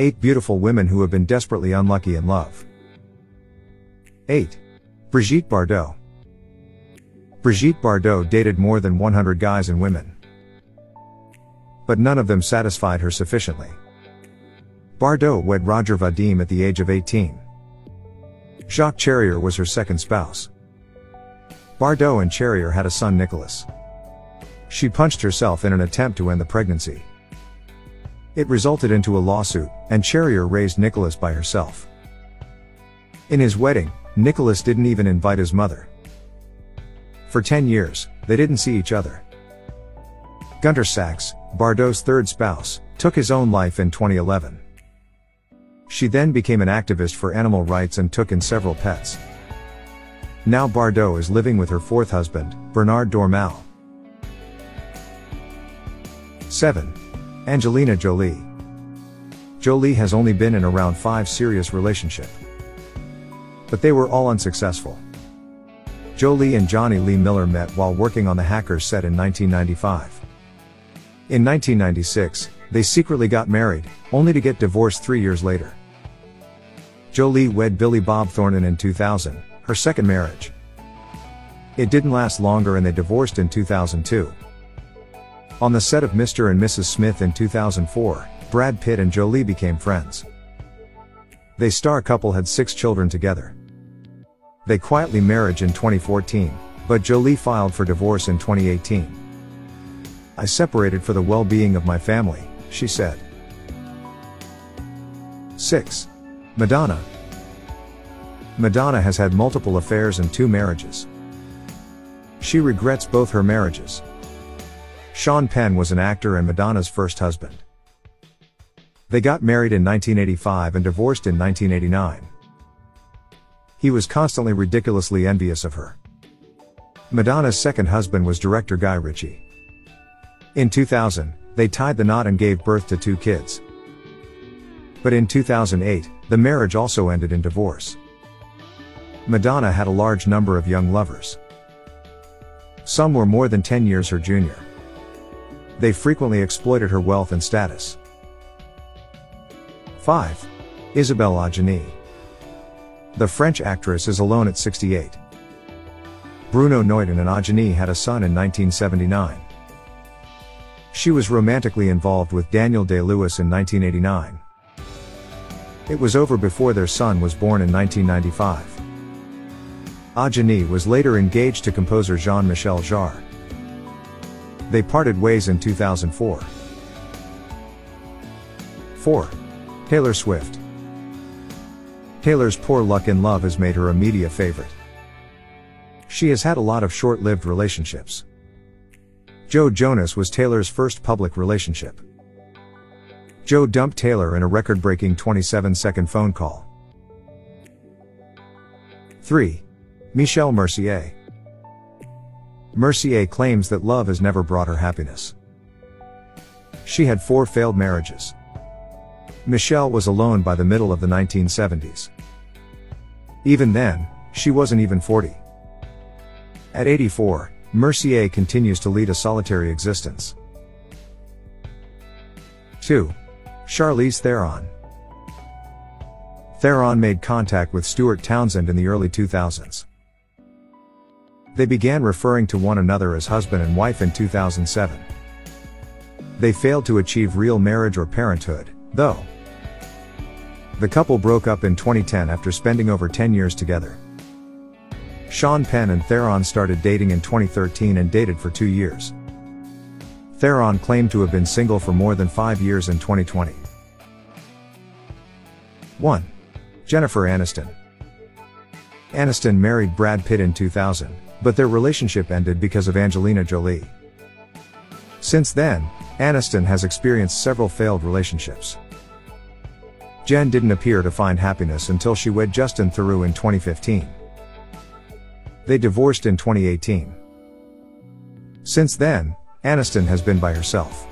8 beautiful women who have been desperately unlucky in love. 8. Brigitte Bardot. Brigitte Bardot dated more than 100 guys and women. But none of them satisfied her sufficiently. Bardot wed Roger Vadim at the age of 18. Jacques Charrier was her second spouse. Bardot and Charrier had a son Nicholas. She punched herself in an attempt to end the pregnancy. It resulted into a lawsuit, and Charrier raised Nicholas by herself. In his wedding, Nicholas didn't even invite his mother. For 10 years, they didn't see each other. Gunter Sachs, Bardot's third spouse, took his own life in 2011. She then became an activist for animal rights and took in several pets. Now Bardot is living with her fourth husband, Bernard d'Ormale. 7. Angelina Jolie. Jolie has only been in around 5 serious relationships but they were all unsuccessful. Jolie and Jonny Lee Miller met while working on the Hackers set in 1995. In 1996, they secretly got married, only to get divorced three years later. Jolie wed Billy Bob Thornton in 2000, her second marriage. It didn't last longer and they divorced in 2002. On the set of Mr. and Mrs. Smith in 2004, Brad Pitt and Jolie became friends. They star couple had six children together. They quietly married in 2014, but Jolie filed for divorce in 2018. I separated for the well-being of my family, she said. 6. Madonna. Madonna has had multiple affairs and two marriages. She regrets both her marriages. Sean Penn was an actor and Madonna's first husband. They got married in 1985 and divorced in 1989. He was constantly ridiculously envious of her. Madonna's second husband was director Guy Ritchie. In 2000, they tied the knot and gave birth to two kids. But in 2008, the marriage also ended in divorce. Madonna had a large number of young lovers. Some were more than 10 years her junior. They frequently exploited her wealth and status. 5. Isabelle Adjani. The French actress is alone at 68. Bruno Nuytten and Adjani had a son in 1979. She was romantically involved with Daniel Day-Lewis in 1989. It was over before their son was born in 1995. Adjani was later engaged to composer Jean-Michel Jarre. They parted ways in 2004. 4. Taylor Swift. Taylor's poor luck in love has made her a media favorite. She has had a lot of short lived relationships. Joe Jonas was Taylor's first public relationship. Joe dumped Taylor in a record breaking 27 second phone call. 3. Michèle Mercier. Mercier claims that love has never brought her happiness. She had four failed marriages. Michèle was alone by the middle of the 1970s. Even then, she wasn't even 40. At 84, Mercier continues to lead a solitary existence. 2. Charlize Theron. Theron made contact with Stuart Townsend in the early 2000s. They began referring to one another as husband and wife in 2007. They failed to achieve real marriage or parenthood, though. The couple broke up in 2010 after spending over 10 years together. Sean Penn and Theron started dating in 2013 and dated for two years. Theron claimed to have been single for more than five years in 2020. 1. Jennifer Aniston. Aniston married Brad Pitt in 2000, but their relationship ended because of Angelina Jolie. Since then, Aniston has experienced several failed relationships. Jen didn't appear to find happiness until she wed Justin Theroux in 2015. They divorced in 2018. Since then, Aniston has been by herself.